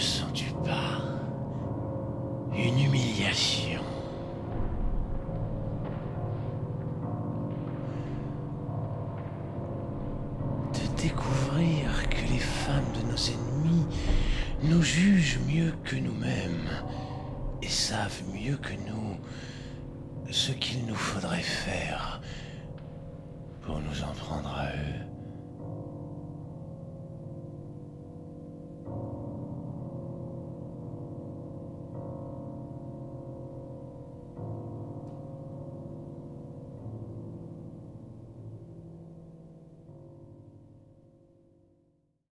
ressens-tu pas une humiliation De découvrir que les femmes de nos ennemis nous jugent mieux que nous-mêmes et savent mieux que nous ce qu'il nous faudrait faire pour nous en prendre à eux?